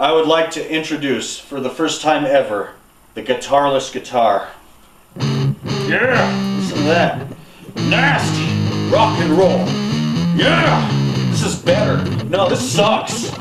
I would like to introduce, for the first time ever, the guitarless guitar. Yeah, listen to that. Nasty rock and roll. Yeah, this is better. No, this sucks.